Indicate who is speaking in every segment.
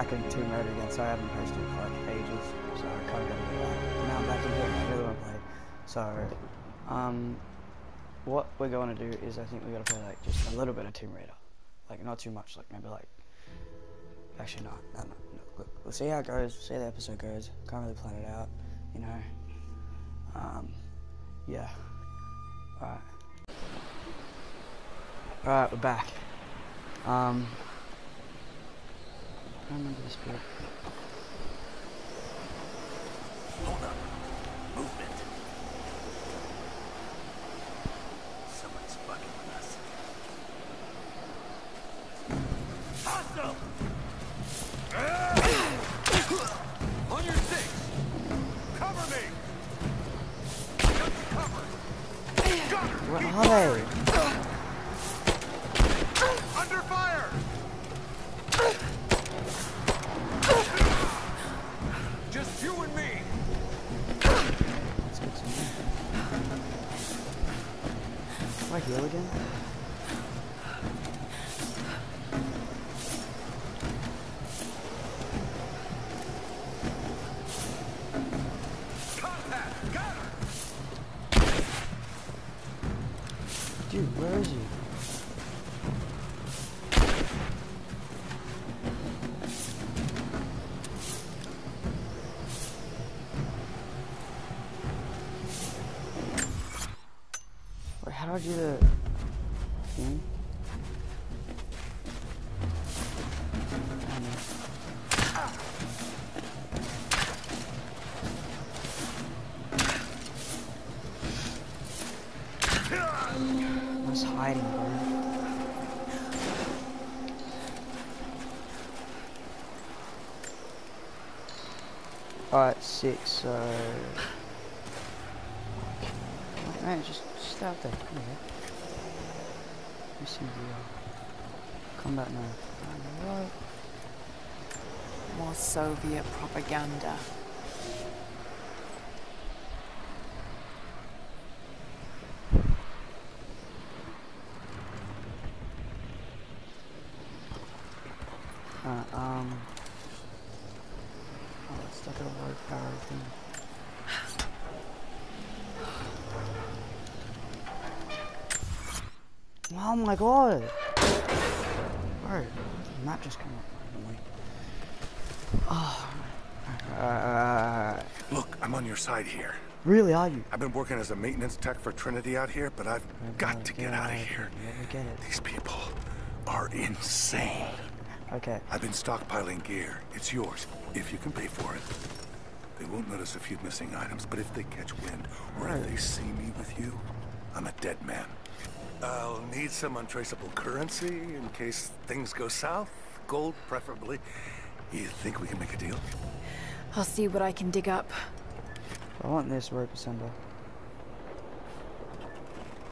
Speaker 1: back in Tomb Raider again. Sorry I haven't posted for like ages, so I kind of gotta get back. Now I'm back into it and I really want to play. So, um, what we're going to do is I think we gotta play like just a little bit of Tomb Raider. Like not too much, like maybe like, actually not, no, no, no. We'll see how it goes, see how the episode goes. Can't really plan it out, you know. Um, yeah. Alright. Alright, we're back. Um, I remember this bit.
Speaker 2: Hold up. Movement. Someone's fucking with us. Hostile! On your six! Cover me! Got you! Got her!
Speaker 1: Where are they? Do I heal again? Dude, where is he?
Speaker 3: Soviet propaganda.
Speaker 1: Alright, um... Oh, a thing. Oh my god! Bro, the map just came up randomly. Oh. Uh,
Speaker 2: Look, I'm on your side here.
Speaker 1: really are you?
Speaker 2: I've been working as a maintenance tech for Trinity out here, but I've oh, got to get out of here.
Speaker 1: Never get it.
Speaker 2: These people are insane.
Speaker 1: Okay.
Speaker 2: I've been stockpiling gear. It's yours, if you can pay for it. They won't notice a few missing items, but if they catch wind, or if they see me with you, I'm a dead man. I'll need some untraceable currency in case things go south. Gold, preferably. You think we can make a deal?
Speaker 3: I'll see what I can dig up.
Speaker 1: I want this rope ascender.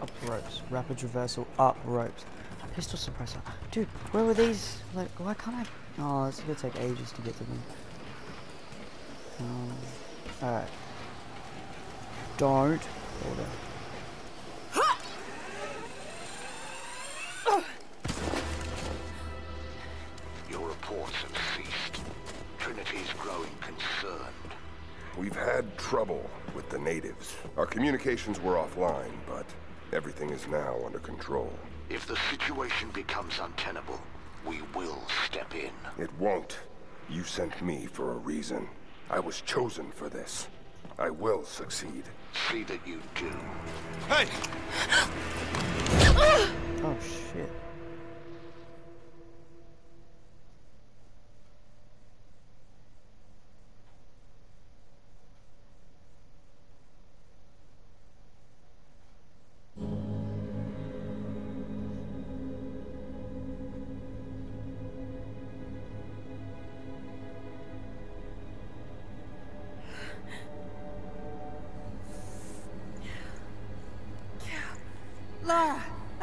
Speaker 1: Up ropes. Rapid reversal. Up ropes. Pistol suppressor. Dude, where were these? Like, why can't I? Oh, it's gonna take ages to get to them. Um, Alright. Don't. Hold on.
Speaker 4: We've had trouble with the natives. Our communications were offline, but everything is now under control.
Speaker 5: If the situation becomes untenable, we will step in.
Speaker 4: It won't. You sent me for a reason. I was chosen for this. I will succeed.
Speaker 5: See that you do.
Speaker 2: Hey!
Speaker 1: Oh shit.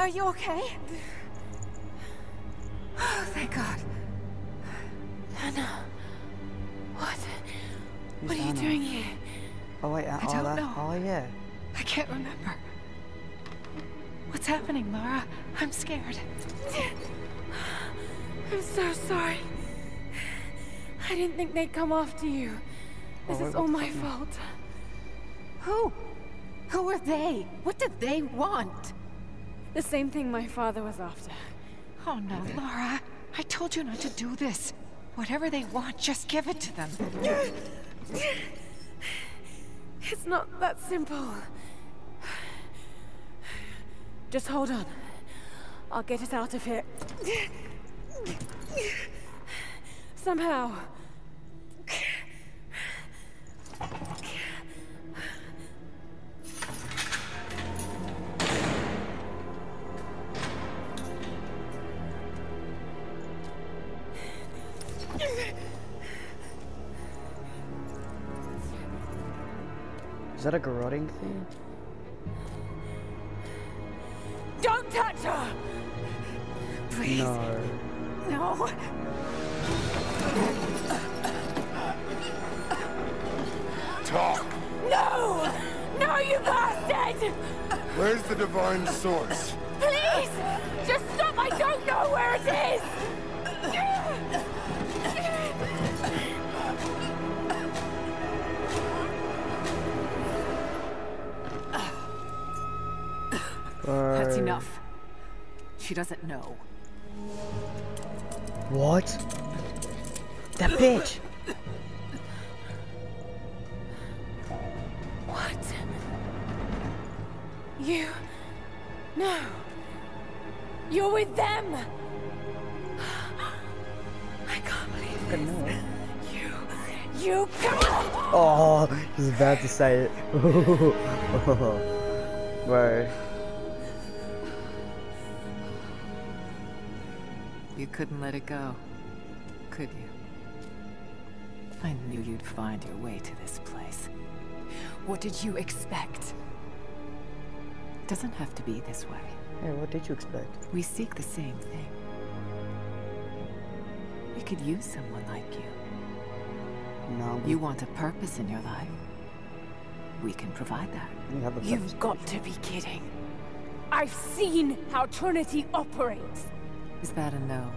Speaker 3: Are you okay? Oh, thank God. Anna. What?
Speaker 1: Who's
Speaker 3: what are you doing here?
Speaker 1: Oh wait, uh,
Speaker 3: I
Speaker 1: oh,
Speaker 3: don't
Speaker 1: that,
Speaker 3: know.
Speaker 1: oh yeah.
Speaker 3: I can't remember. What's happening, Lara? I'm scared. I'm so sorry. I didn't think they'd come after you. This
Speaker 1: Oh,
Speaker 3: is all my fault.
Speaker 6: Who? Who are they? What do they want?
Speaker 3: The same thing my father was after.
Speaker 6: Oh no, Lara. I told you not to do this. Whatever they want, just give it to them.
Speaker 3: It's not that simple. Just hold on. I'll get us out of here. Somehow.
Speaker 1: That a garroting thing?
Speaker 3: Don't touch her!
Speaker 6: Please.
Speaker 1: No.
Speaker 6: No.
Speaker 4: Talk!
Speaker 3: No! No, you bastard!
Speaker 4: Where's the divine source?
Speaker 3: Please! Just stop! I don't know where it is!
Speaker 6: That's enough. She doesn't know.
Speaker 1: What? That bitch!
Speaker 3: What? You... No. You're with them! I can't believe this. You... You...
Speaker 1: Oh, he's about to say it. Bro.
Speaker 6: You couldn't let it go, could you? I knew you'd find your way to this place. What did you expect? Doesn't have to be this way.
Speaker 1: Hey, what did you expect?
Speaker 6: We seek the same thing. We could use someone like you.
Speaker 1: No,
Speaker 6: You want a purpose in your life. We can provide that.
Speaker 1: you have a purpose.
Speaker 3: You've got to be kidding. I've seen how Trinity operates.
Speaker 6: Is that a no?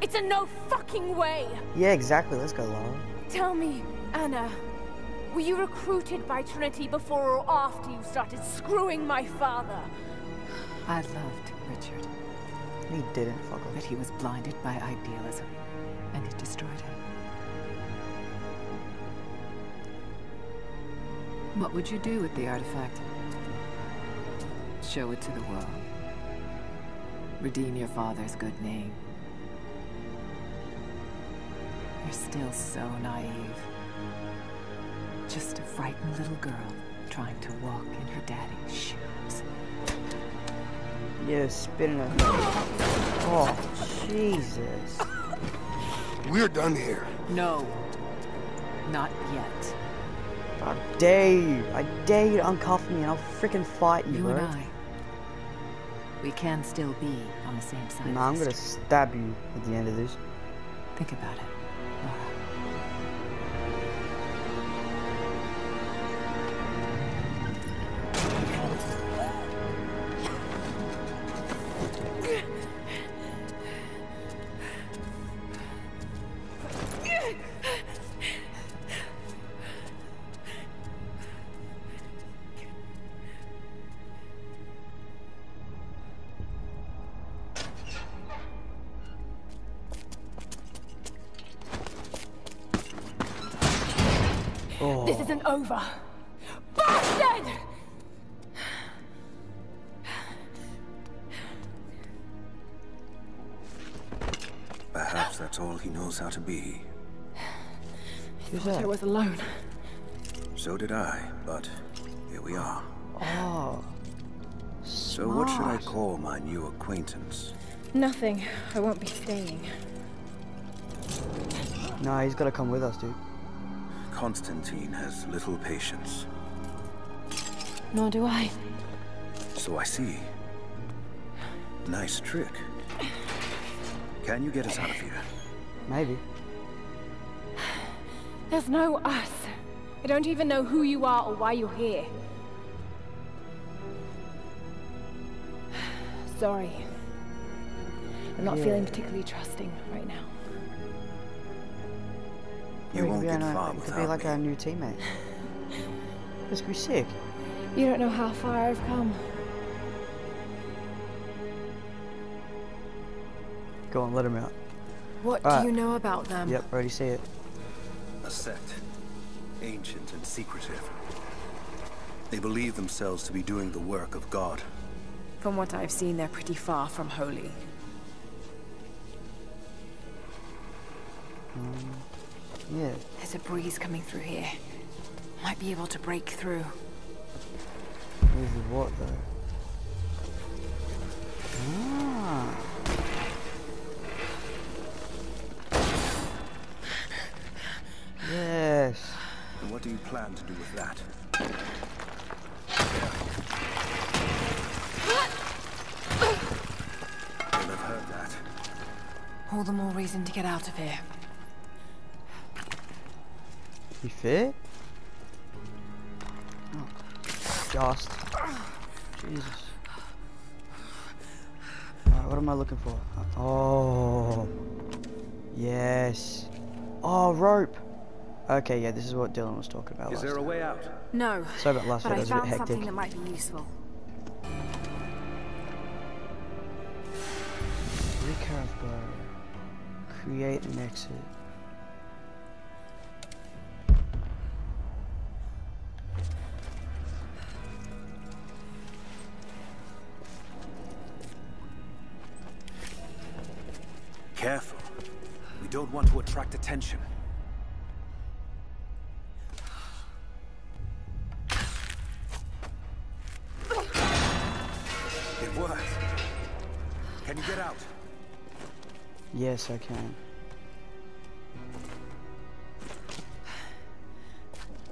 Speaker 3: It's a no fucking way!
Speaker 1: Yeah, exactly. Let's go, Lara.
Speaker 3: Tell me, Anna, were you recruited by Trinity before or after you started screwing my father?
Speaker 6: I loved Richard,
Speaker 1: He didn't. Fuck
Speaker 6: but he was blinded by idealism, and it destroyed him. What would you do with the artifact? Show it to the world. Redeem your father's good name. You're still so naive. Just a frightened little girl trying to walk in her daddy's shoes.
Speaker 1: Yeah, spinning it. Oh, Jesus.
Speaker 4: We're done here.
Speaker 6: No. Not yet.
Speaker 1: I dare you. I dare you to uncuff me and I'll freaking fight you,
Speaker 6: You
Speaker 1: bro.
Speaker 6: and I. We can still be on the same side. Of
Speaker 1: I'm gonna stab you at the end of this.
Speaker 6: Think about it,
Speaker 7: So did I, but here we are.
Speaker 1: Oh,
Speaker 7: So what should I call my new acquaintance?
Speaker 3: Nothing. I won't be staying.
Speaker 1: No, he's gotta come with us, dude.
Speaker 7: Constantine has little patience.
Speaker 3: Nor do I.
Speaker 7: So I see. Nice trick. Can you get us out of here?
Speaker 1: Maybe.
Speaker 3: There's no us. I don't even know who you are or why you're here. Sorry. I'm not feeling particularly trusting right now.
Speaker 7: You
Speaker 1: could
Speaker 7: won't
Speaker 1: be
Speaker 7: get
Speaker 1: our-
Speaker 7: far
Speaker 1: It could be like
Speaker 7: me.
Speaker 1: our new teammate. This could be sick.
Speaker 3: You don't know how far I've come.
Speaker 1: Go on, let him out.
Speaker 6: What
Speaker 1: Alright.
Speaker 6: do you know about them?
Speaker 1: Yep, already see it.
Speaker 7: A sect. Ancient and secretive. They believe themselves to be doing the work of God.
Speaker 6: From what I've seen, they're pretty far from holy.
Speaker 1: Yeah.
Speaker 6: There's a breeze coming through here. Might be able to break through.
Speaker 1: With what though? Ah. Yes.
Speaker 7: And what do you plan to do with that? You'll have heard that.
Speaker 6: All the more reason to get out of here.
Speaker 1: You fit? Oh. Just. Jesus. Alright, what am I looking for? Oh. Yes. Oh, rope. Okay, yeah, this is what Dylan was talking about.
Speaker 7: Is
Speaker 1: last
Speaker 7: there a way out?
Speaker 6: No,
Speaker 1: Sorry about last
Speaker 6: but
Speaker 1: video,
Speaker 6: I
Speaker 1: it was a bit
Speaker 6: found
Speaker 1: hectic.
Speaker 6: something that might be useful.
Speaker 1: Recurve bow. Create an exit.
Speaker 7: Careful. We don't want to attract attention.
Speaker 1: Yes, I can.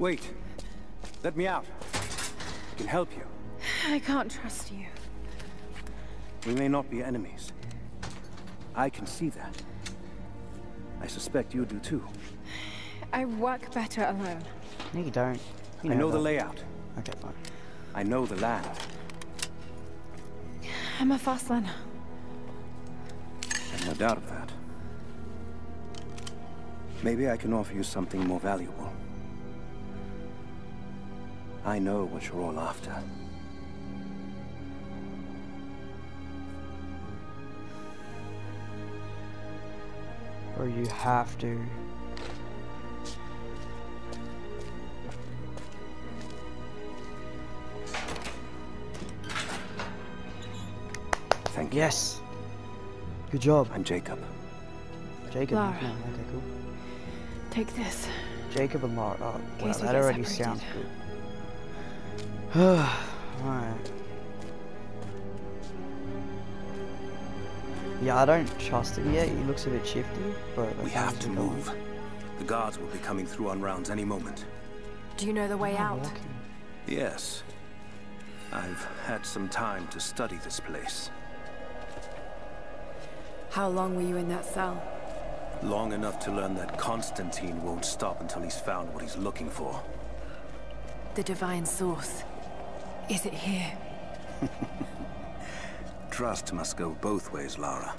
Speaker 7: Wait. Let me out. I can help you.
Speaker 3: I can't trust you.
Speaker 7: We may not be enemies. I can see that. I suspect you do too.
Speaker 3: I work better alone.
Speaker 1: No, you don't. You
Speaker 7: I know the
Speaker 1: that.
Speaker 7: layout.
Speaker 1: Okay, fine.
Speaker 7: I know the land.
Speaker 3: I'm a fast learner.
Speaker 7: Maybe I can offer you something more valuable. I know what you're all after.
Speaker 1: Or you have to.
Speaker 7: Thank you.
Speaker 1: Yes. Good job.
Speaker 7: I'm Jacob.
Speaker 1: Jacob.
Speaker 3: Lara.
Speaker 1: no, okay, cool.
Speaker 3: Take this.
Speaker 1: Jacob and Laura. Oh, wow, that already
Speaker 3: separated.
Speaker 1: sounds good. Alright. Yeah, I don't trust him yet. He looks a bit shifty, but
Speaker 7: We have to
Speaker 1: he's going.
Speaker 7: move. The guards will be coming through on rounds any moment.
Speaker 6: Do you know the way
Speaker 1: I'm
Speaker 6: out?
Speaker 1: walking.
Speaker 7: Yes. I've had some time to study this place.
Speaker 6: How long were you in that cell?
Speaker 7: Long enough to learn that Constantine won't stop until he's found what he's looking for.
Speaker 6: The divine source. Is it here?
Speaker 7: Trust must go both ways, Lara.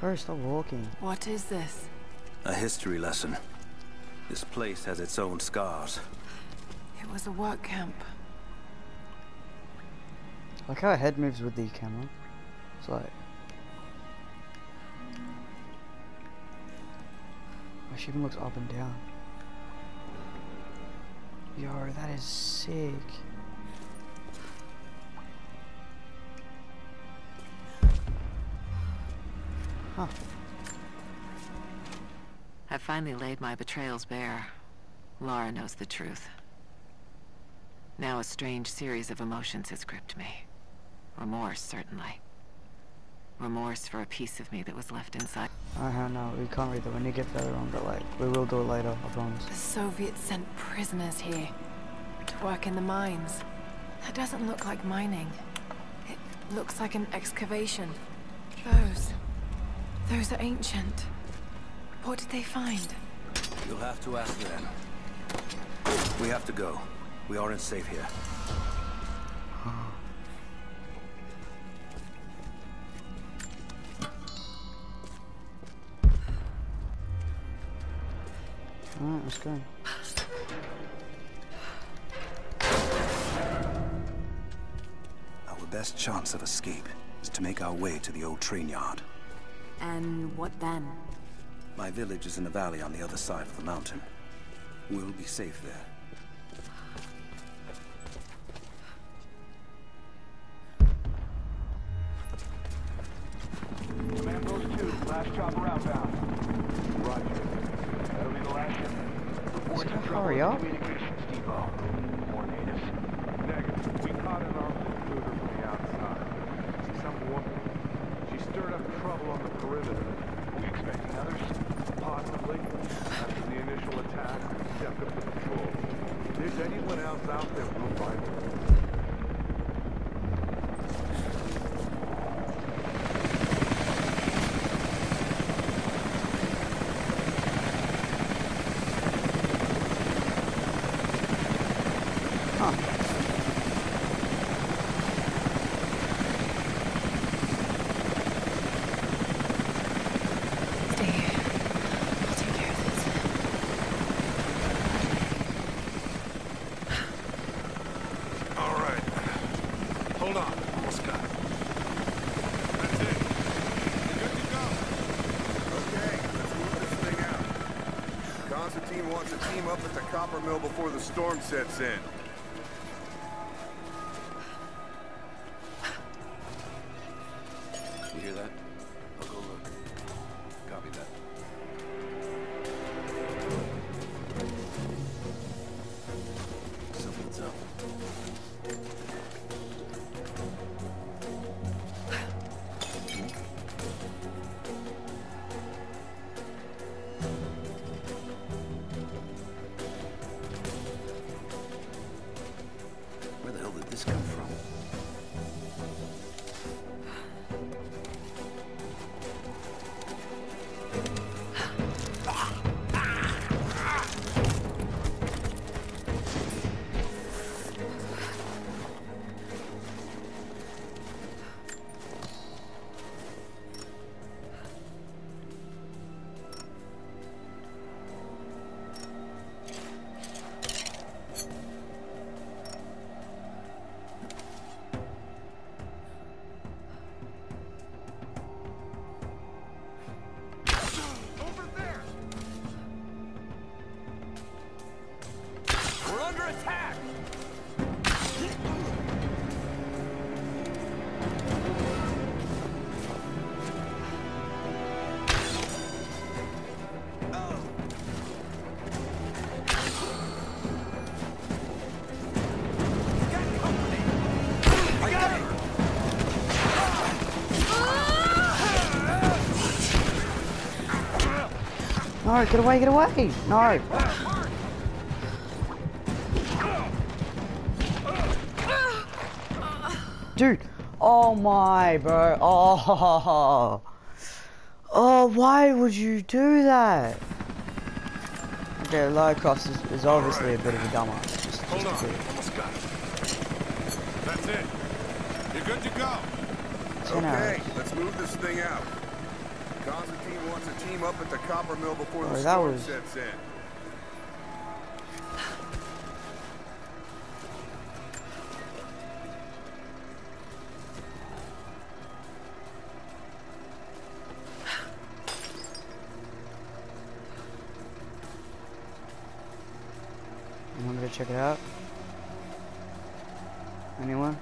Speaker 1: Bro, stop walking.
Speaker 6: What is this?
Speaker 7: A history lesson. This place has its own scars.
Speaker 6: It was a work camp.
Speaker 1: Like how her head moves with the camera. It's like. Oh, she even looks up and down. Yo, that is sick. Huh.
Speaker 6: I finally laid my betrayals bare. Lara knows the truth. Now a strange series of emotions has gripped me. Remorse, certainly. Remorse for a piece of me that was left inside.
Speaker 1: I don't know, we can't read that when you get further on, but like, we will do it later, I promise.
Speaker 6: The Soviets sent prisoners here to work in the mines. That doesn't look like mining. It looks like an excavation. Those... those are ancient. What did they find?
Speaker 7: You'll have to ask them. We have to go. We aren't safe here.
Speaker 1: Let's go.
Speaker 8: Our best chance of escape is to make our way to the old train yard.
Speaker 7: And what then?
Speaker 8: My village is in a valley on the other side of the mountain. We'll be safe there.
Speaker 9: Patrol. If there's anyone else out there, we'll find them.
Speaker 1: Huh.
Speaker 3: Stay here. I'll take care of this.
Speaker 9: All right. Hold on. Almost got it. That's it. You're good to go.
Speaker 4: Okay, let's move this thing out. A team up at the copper mill before the storm sets in.
Speaker 8: This come from?
Speaker 1: No, get away, get away! No! Dude! Oh my, bro. Oh. Oh, why would you do that? Okay, low is, is obviously a bit of a dumber. Just,
Speaker 9: Hold
Speaker 1: just
Speaker 9: on. Almost got it. That's it. You're good to go.
Speaker 4: Okay, let's move this thing out. Constantine wants a team up at the copper mill before
Speaker 1: Oh,
Speaker 4: the storm
Speaker 1: was-
Speaker 4: sets in.
Speaker 1: You want me to check it out? Anyone?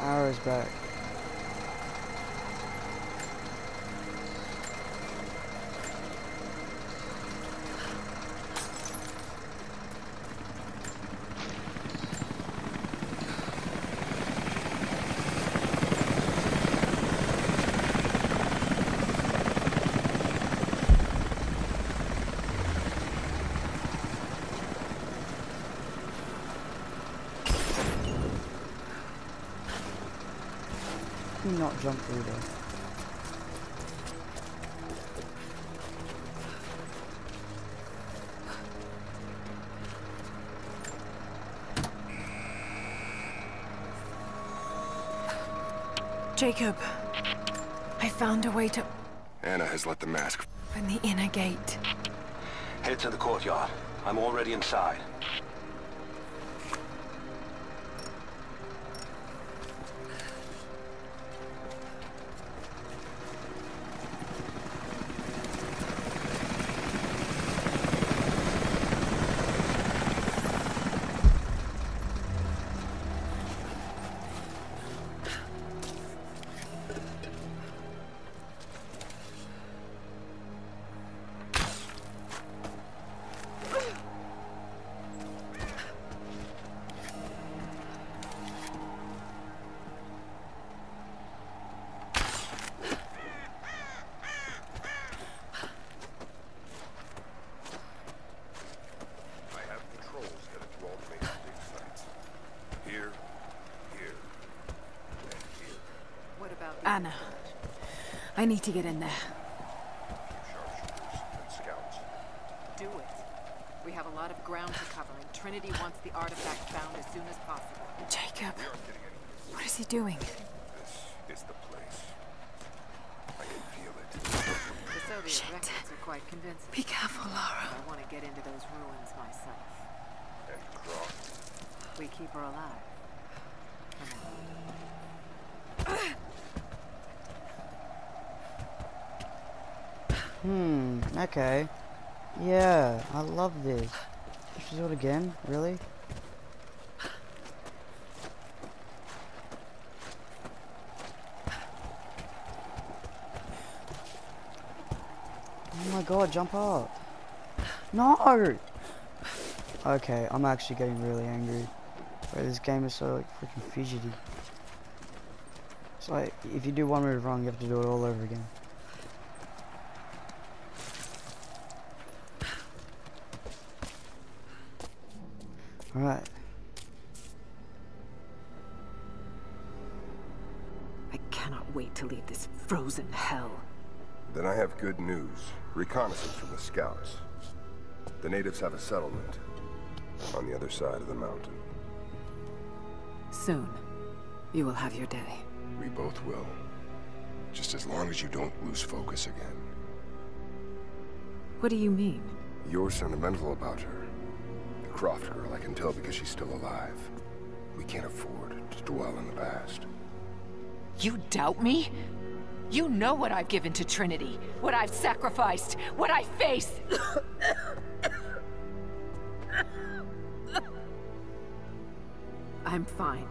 Speaker 1: Arrows back. Can you not jump through there?
Speaker 3: Jacob, I found a way to
Speaker 4: Anna has let the mask.
Speaker 3: open the inner gate.
Speaker 7: Head to the courtyard. I'm already inside.
Speaker 3: Need to get in there.
Speaker 4: Sharpshooters and scouts.
Speaker 6: Do it. We have a lot of ground to cover, and Trinity wants the artifact found as soon as possible.
Speaker 3: Jacob,
Speaker 4: We aren't getting any.
Speaker 3: what is he doing?
Speaker 4: This is the place. I can feel it.
Speaker 6: The Soviet
Speaker 3: Shit.
Speaker 6: records are quite convincing.
Speaker 3: Be careful, Lara.
Speaker 6: I want to get into those ruins myself.
Speaker 4: And Croft.
Speaker 6: We keep her alive. For now.
Speaker 1: Hmm, okay. Yeah, I love this. We do it again? Really? Oh my god, jump up. No! Okay, I'm actually getting really angry. Bro, this game is so like freaking fidgety. It's like, if you do one move wrong, you have to do it all over again. Alright.
Speaker 6: I cannot wait to leave this frozen hell.
Speaker 4: Then I have good news. Reconnaissance from the scouts. The natives have a settlement on the other side of the mountain.
Speaker 3: Soon, you will have your day.
Speaker 4: We both will. Just as long as you don't lose focus again.
Speaker 3: What do you mean?
Speaker 4: You're sentimental about her. Croft girl, I can tell because she's still alive. We can't afford to dwell in the past.
Speaker 10: You doubt me? You know what I've given to Trinity, what I've sacrificed, what I face.
Speaker 11: I'm fine.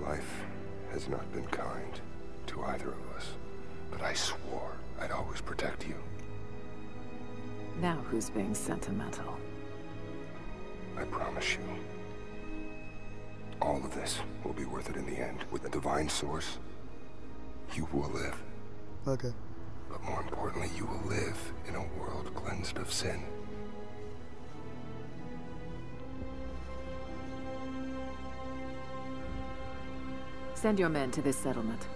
Speaker 4: Life has not been kind to either of us, but I swore I'd always protect you.
Speaker 6: Now who's being sentimental?
Speaker 4: I promise you. All of this will be worth it in the end. With the divine source, you will live.
Speaker 1: Okay.
Speaker 4: But more importantly, you will live in a world cleansed of sin.
Speaker 6: Send your men to this settlement.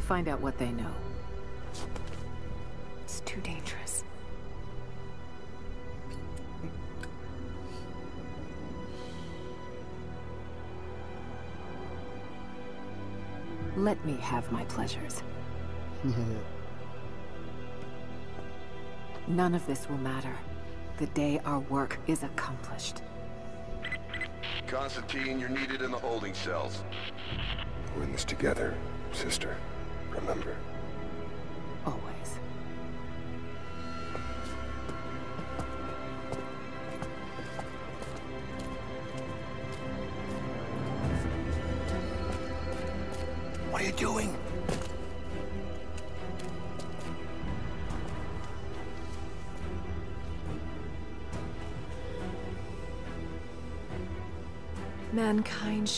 Speaker 6: Find out what they know. Let me have my pleasures. None of this will matter. The day our work is accomplished.
Speaker 4: Constantine, you're needed in the holding cells. We're in this together, sister. Remember.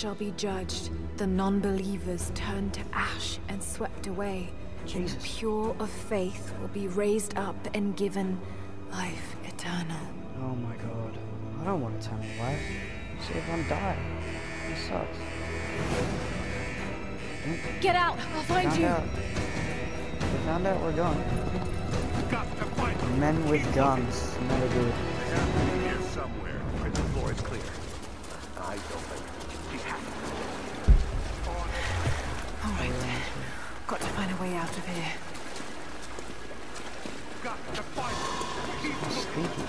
Speaker 3: Shall be judged, the non-believers turned to ash and swept away. And the pure of faith will be raised up and given life eternal.
Speaker 1: Oh my god. I don't want eternal life. See everyone die. This sucks.
Speaker 3: Get out! I'll find you!
Speaker 1: out. We found out we're gone.
Speaker 2: Got to find them.
Speaker 1: Men with guns. Never good.
Speaker 6: Way out of here.
Speaker 2: Got to find them. Keep
Speaker 1: Speaking.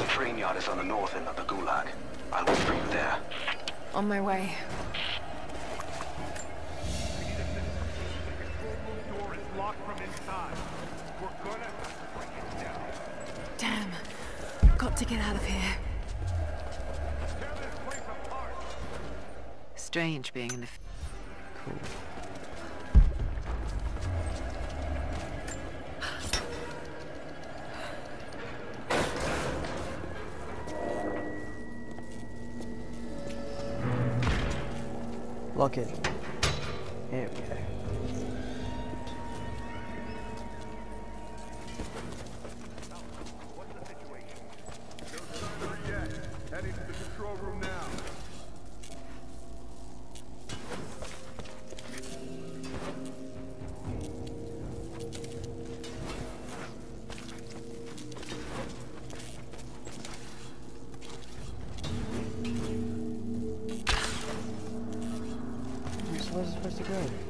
Speaker 5: The train yard is on the north end of the Gulag. I'll wait for you there.
Speaker 3: On my way.
Speaker 2: The door is locked from inside. We're gonna have to break it down.
Speaker 3: Damn. Got to get out of here.
Speaker 2: Tear this place apart.
Speaker 6: Strange being in the...
Speaker 2: to
Speaker 1: go?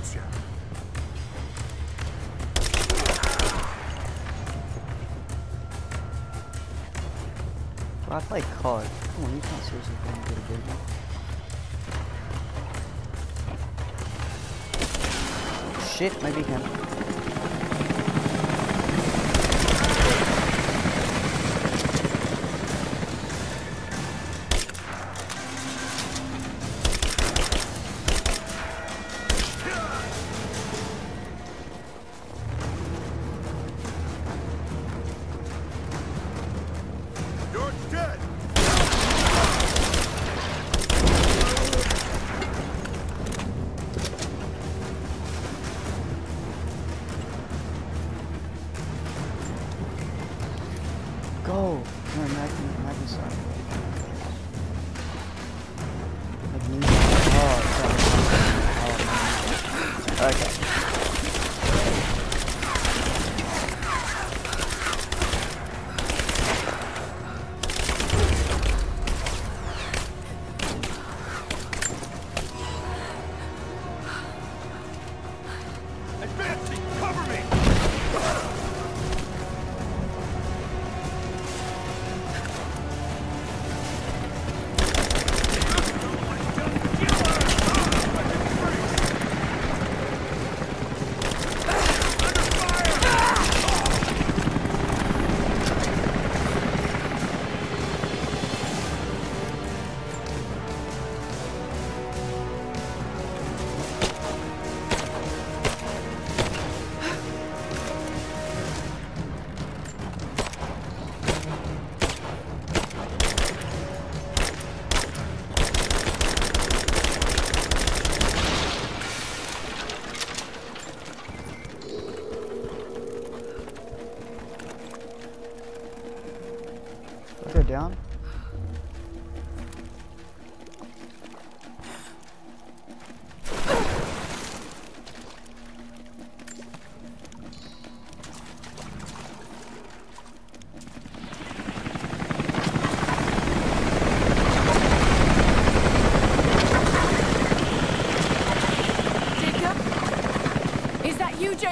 Speaker 2: Gotcha.
Speaker 1: Bro, I play COD. Come on, you can't seriously play me good a baby. Shit, maybe you can.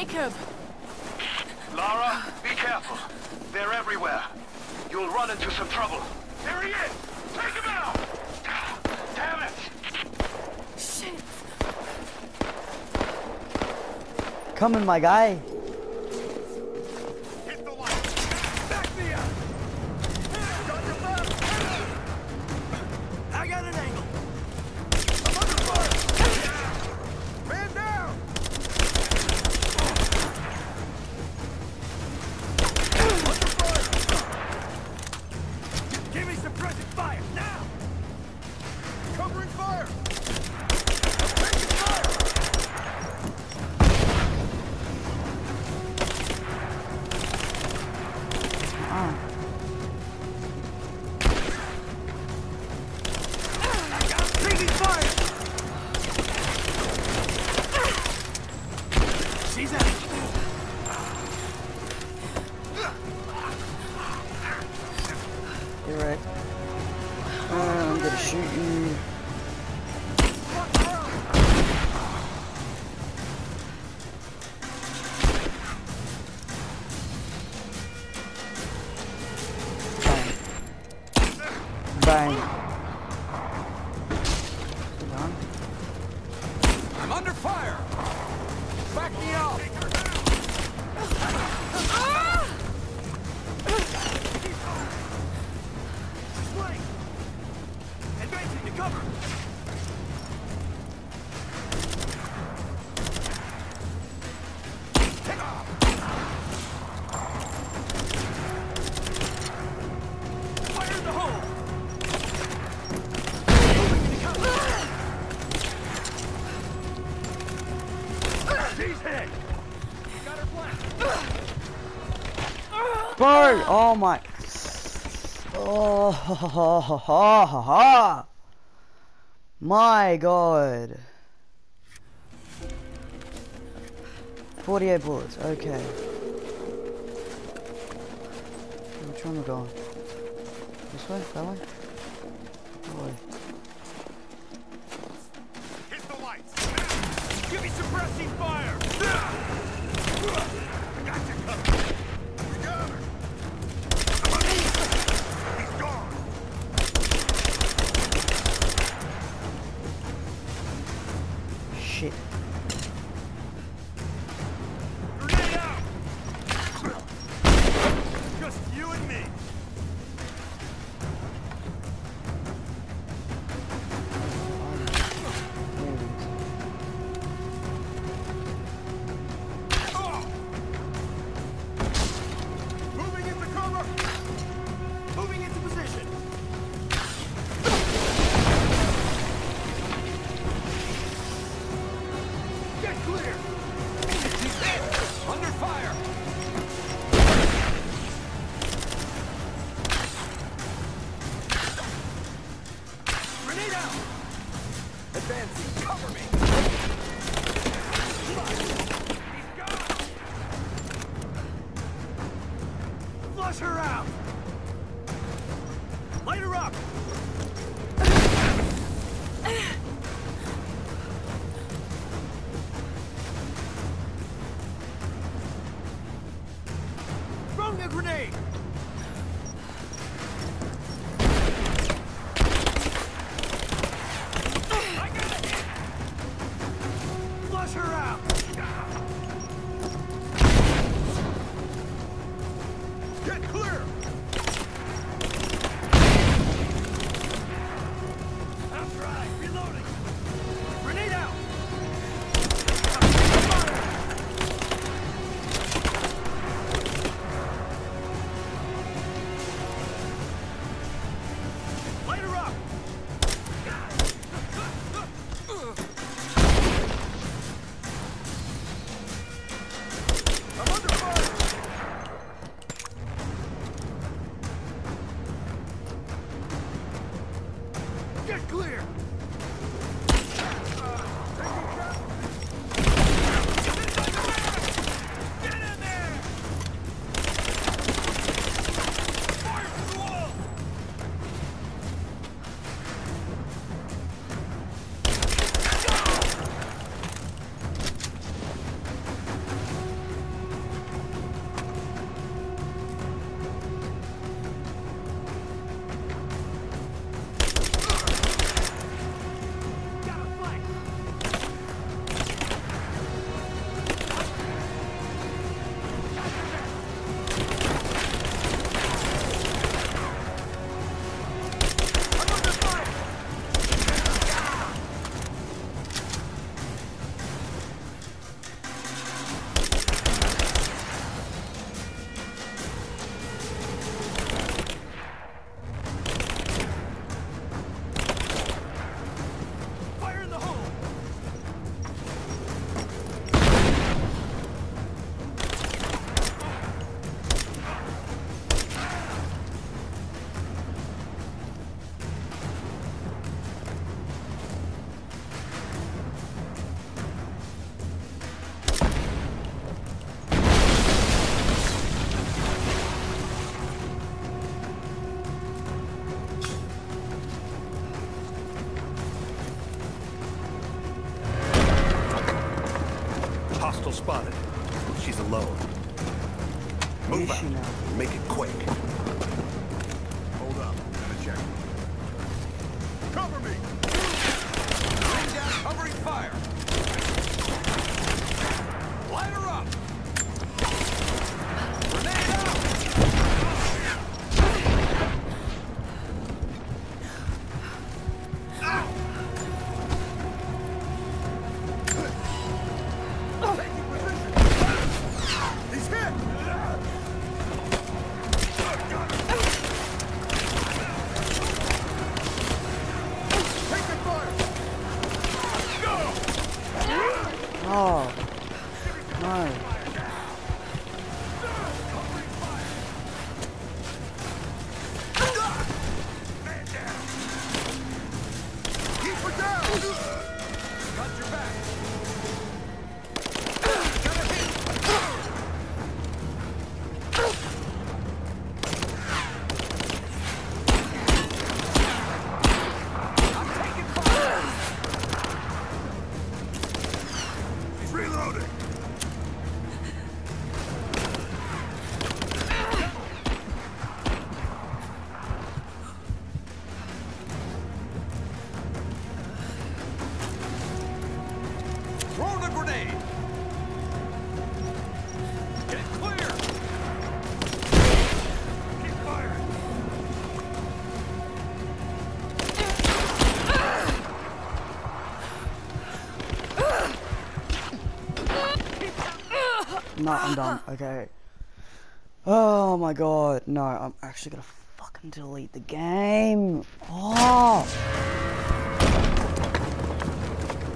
Speaker 3: Jacob!
Speaker 5: Lara, be careful. They're everywhere. You'll run into some trouble.
Speaker 2: There he is! Take him out!
Speaker 5: Damn it!
Speaker 3: Shit!
Speaker 1: Coming, my guy. Oh, oh my. Oh ha ha ha ha ha. ha. My God. 48 bullets, okay. Which one trying we going? This way? That way? That way.
Speaker 2: grenade!
Speaker 1: Oh. No.
Speaker 12: I'm
Speaker 1: done. Okay. Oh my god. No, I'm actually gonna fucking delete the game. Oh!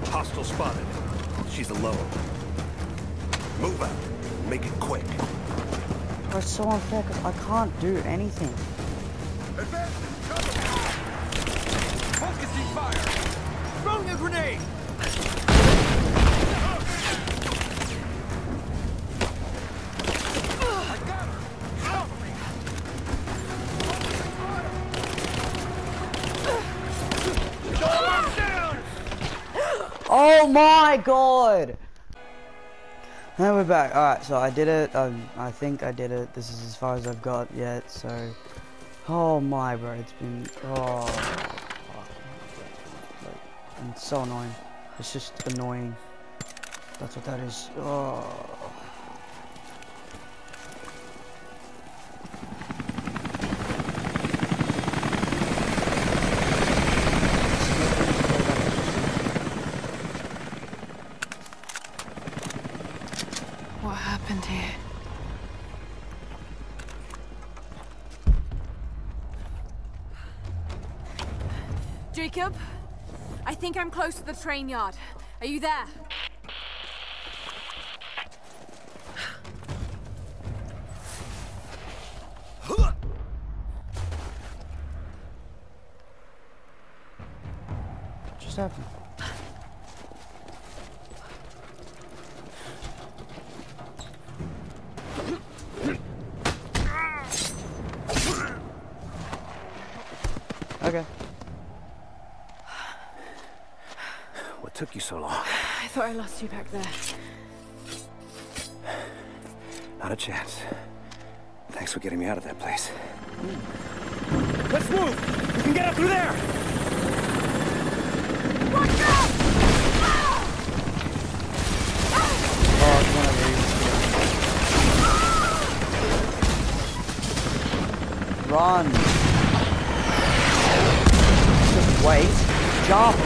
Speaker 2: Hostile spotted. She's alone. Move out. Make it quick.
Speaker 1: It's so unfair because I can't do anything. Oh my god! And we're back. Alright, so I did it. Um, I think I did it. This is as far as I've got yet, so... Oh my, bro. It's been... Oh... It's so annoying. It's just annoying. That's what that is. Oh...
Speaker 13: Jacob, I think I'm close to the train yard. Are you there?
Speaker 7: You
Speaker 13: back there.
Speaker 7: Not a chance. Thanks for getting me out of that place. Let's move! We can get up through there!
Speaker 1: Oh, it's one of these. Run! Just wait. Jump! Jump!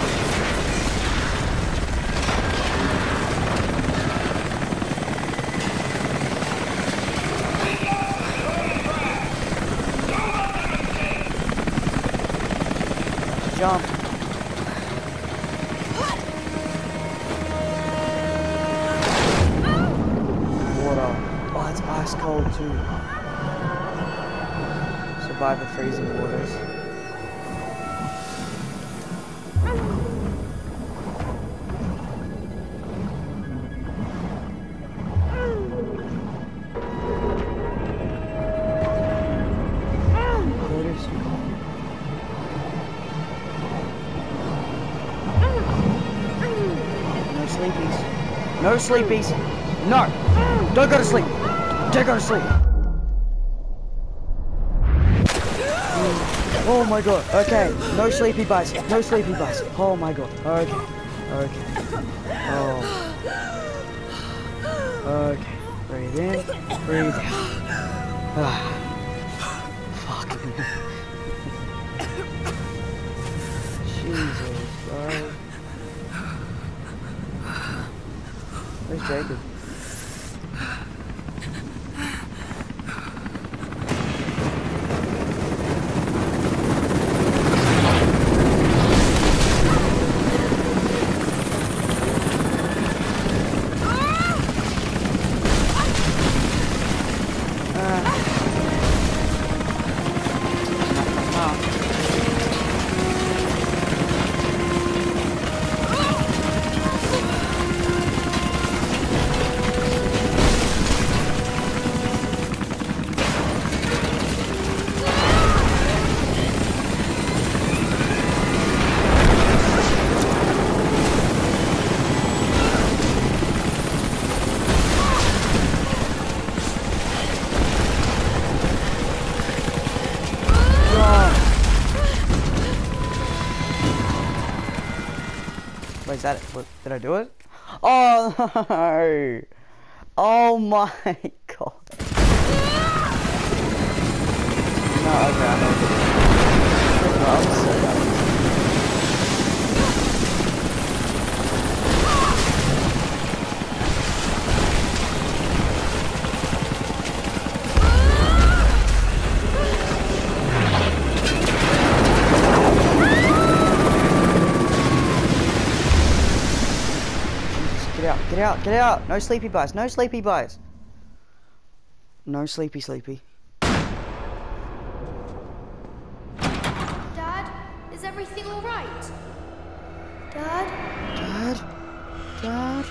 Speaker 1: Sleepies. No sleepies. No. Don't go to sleep. Don't go to sleep. Oh my god. Okay. No sleepy bites. No sleepy bites. Oh my god. Okay. Okay. Oh. Okay. Breathe in. Breathe out. Ah. Where's Jacob? Is that it? What, did I do it? Oh no! Oh my out, get out! No sleepy bites, no sleepy bites! No sleepy sleepy.
Speaker 14: Dad, is everything all right? Dad?
Speaker 1: Dad? Dad?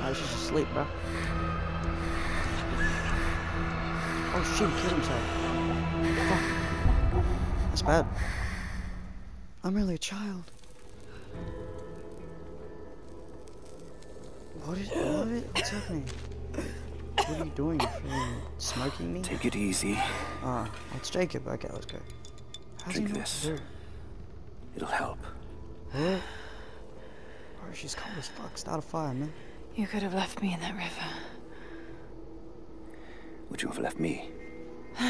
Speaker 1: No, she's asleep, bro. Oh shit, he killed himself. That's bad. I'm really a child. What is, what is what's happening? What are you doing? Freaking smoking me?
Speaker 7: Take it easy.
Speaker 1: Ah, it's Jacob. Okay, let's go. How's
Speaker 7: Drink this. It'll help.
Speaker 1: What? Bro, she's cold as fuck. Start a fire, man.
Speaker 3: You could have left me in that river.
Speaker 7: Would you have left me?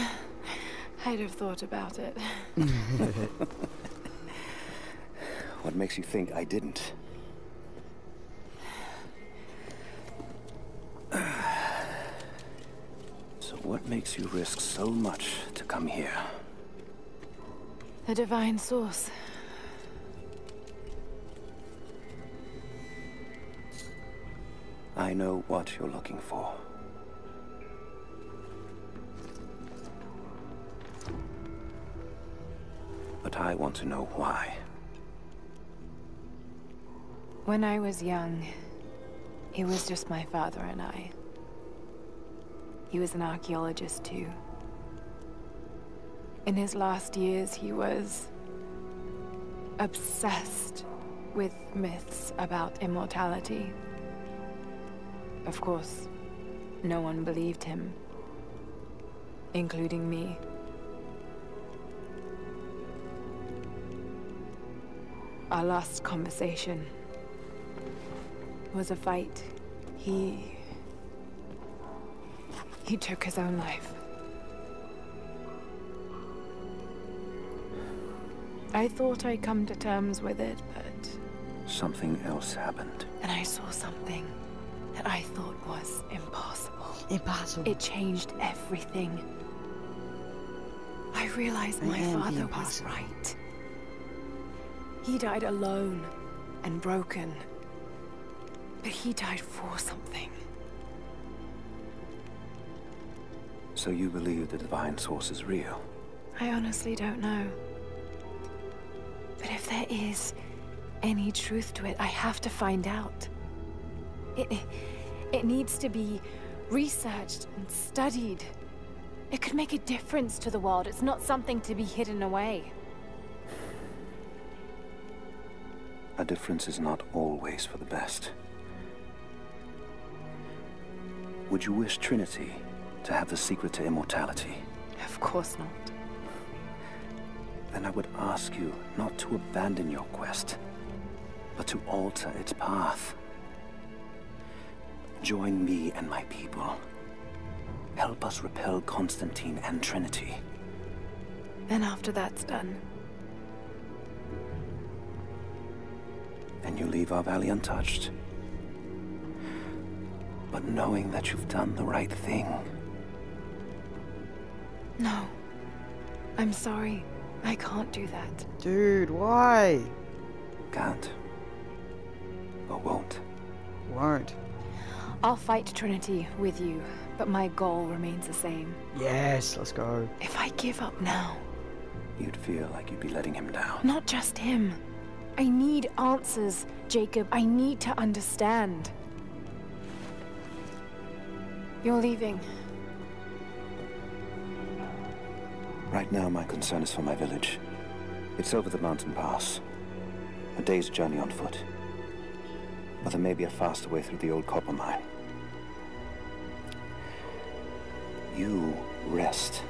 Speaker 3: I'd have thought about it.
Speaker 7: What makes you think I didn't? So what makes you risk so much to come here?
Speaker 3: The divine source.
Speaker 7: I know what you're looking for. But I want to know why.
Speaker 3: When I was young, it was just my father and I. He was an archaeologist too. In his last years, he was obsessed with myths about immortality. Of course, no one believed him, including me. Our last conversation was a fight. He... He took his own life. I thought I'd come to terms with it, but
Speaker 7: Something else happened.
Speaker 3: And I saw something that I thought was impossible.
Speaker 1: Impossible.
Speaker 3: It changed everything. I realized my
Speaker 1: am
Speaker 3: father was right. He died alone and broken. But he died for something.
Speaker 7: So you believe the divine source is real?
Speaker 3: I honestly don't know. But if there is any truth to it, I have to find out. It, it needs to be researched and studied. It could make a difference to the world. It's not something to be hidden away.
Speaker 7: A difference is not always for the best. Would you wish Trinity to have the secret to immortality?
Speaker 3: Of course not.
Speaker 7: Then I would ask you not to abandon your quest, but to alter its path. Join me and my people. Help us repel Constantine and Trinity.
Speaker 3: Then after that's done,
Speaker 7: and you leave our valley untouched. But knowing that you've done the right thing,
Speaker 3: no. I'm sorry. I can't do that.
Speaker 1: Dude, why?
Speaker 7: can't. Or won't.
Speaker 1: Won't.
Speaker 3: I'll fight Trinity with you, but my goal remains the same.
Speaker 1: Yes, let's go.
Speaker 3: If I give up now,
Speaker 7: You'd feel like you'd be letting him down.
Speaker 3: not just him. I need answers, Jacob. I need to understand. You're leaving.
Speaker 7: Right now, my concern is for my village. It's over the mountain pass. A day's journey on foot. But there may be a faster way through the old copper mine. You rest.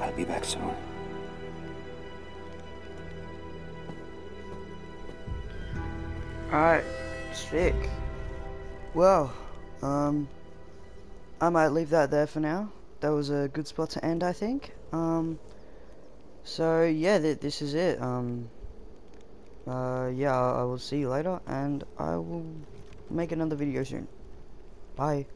Speaker 7: I'll be back soon.
Speaker 1: Alright, sick. Well, um, I might leave that there for now. That was a good spot to end, I think. Um, so yeah, th this is it. Um, uh, yeah, I will see you later, and I will make another video soon. Bye.